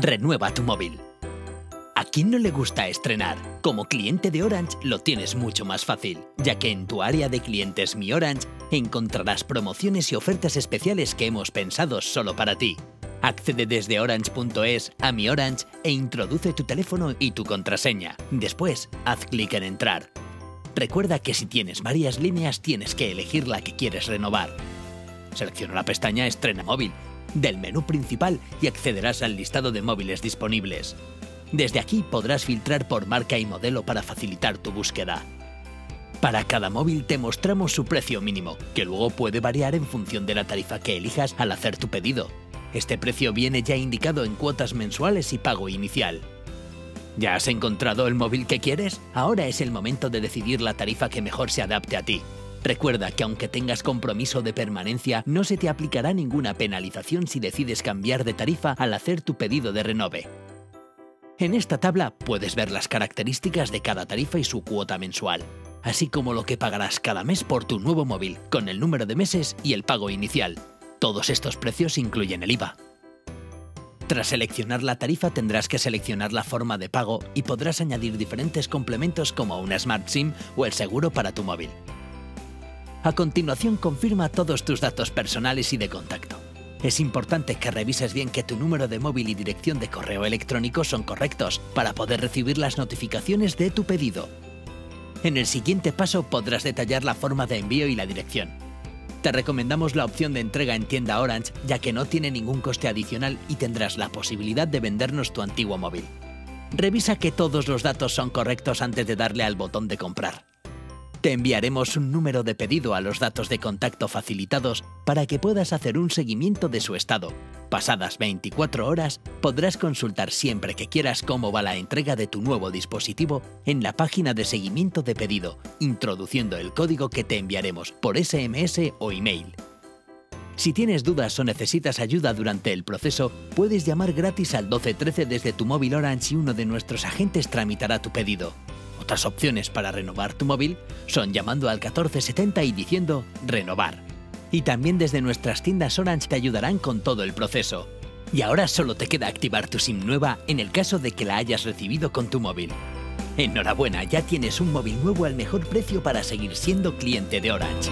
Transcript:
Renueva tu móvil. ¿A quién no le gusta estrenar? Como cliente de Orange lo tienes mucho más fácil, ya que en tu área de clientes Mi Orange encontrarás promociones y ofertas especiales que hemos pensado solo para ti. Accede desde orange.es a Mi Orange e introduce tu teléfono y tu contraseña. Después, haz clic en entrar. Recuerda que si tienes varias líneas tienes que elegir la que quieres renovar. Selecciona la pestaña Estrena móvil del menú principal y accederás al listado de móviles disponibles. Desde aquí podrás filtrar por marca y modelo para facilitar tu búsqueda. Para cada móvil te mostramos su precio mínimo, que luego puede variar en función de la tarifa que elijas al hacer tu pedido. Este precio viene ya indicado en cuotas mensuales y pago inicial. ¿Ya has encontrado el móvil que quieres? Ahora es el momento de decidir la tarifa que mejor se adapte a ti. Recuerda que aunque tengas compromiso de permanencia, no se te aplicará ninguna penalización si decides cambiar de tarifa al hacer tu pedido de renove. En esta tabla puedes ver las características de cada tarifa y su cuota mensual, así como lo que pagarás cada mes por tu nuevo móvil, con el número de meses y el pago inicial. Todos estos precios incluyen el IVA. Tras seleccionar la tarifa tendrás que seleccionar la forma de pago y podrás añadir diferentes complementos como una Smart SIM o el seguro para tu móvil. A continuación confirma todos tus datos personales y de contacto. Es importante que revises bien que tu número de móvil y dirección de correo electrónico son correctos para poder recibir las notificaciones de tu pedido. En el siguiente paso podrás detallar la forma de envío y la dirección. Te recomendamos la opción de entrega en tienda Orange ya que no tiene ningún coste adicional y tendrás la posibilidad de vendernos tu antiguo móvil. Revisa que todos los datos son correctos antes de darle al botón de comprar. Te enviaremos un número de pedido a los datos de contacto facilitados para que puedas hacer un seguimiento de su estado. Pasadas 24 horas, podrás consultar siempre que quieras cómo va la entrega de tu nuevo dispositivo en la página de seguimiento de pedido, introduciendo el código que te enviaremos por SMS o email. Si tienes dudas o necesitas ayuda durante el proceso, puedes llamar gratis al 1213 desde tu móvil Orange y uno de nuestros agentes tramitará tu pedido. Otras opciones para renovar tu móvil son llamando al 1470 y diciendo renovar. Y también desde nuestras tiendas Orange te ayudarán con todo el proceso. Y ahora solo te queda activar tu SIM nueva en el caso de que la hayas recibido con tu móvil. Enhorabuena, ya tienes un móvil nuevo al mejor precio para seguir siendo cliente de Orange.